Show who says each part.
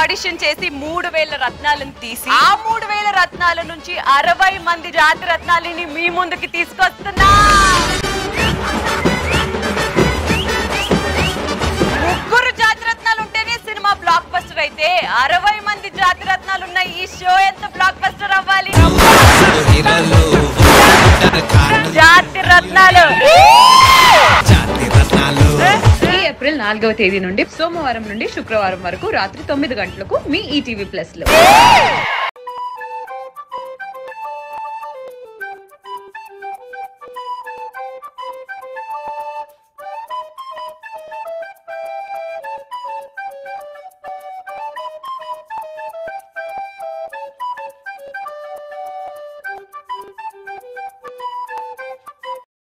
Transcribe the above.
Speaker 1: Audition చేసి మూడు వేల రత్నాలను తీసి ఆ మూడు వేల రత్నాల నుంచి అరవై మంది జాతి రత్నాలని మీ ముందుకి తీసుకొస్తున్నా. ముగ్గురు జాతి రత్నాలు ఉంటేనే సినిమా బ్లాక్ బస్టర్ అయితే అరవై మంది జాతి రత్నాలు ఉన్న ఈ షో ఎంత బ్లాక్ బస్టర్ అవ్వాలి? జాతి రత్నాలు.
Speaker 2: నాలుగవ తేదీ నుండి సోమవారం నుండి శుక్రవారం వరకు రాత్రి తొమ్మిది గంటలకు మీ ఈటీవీ ప్లస్లో.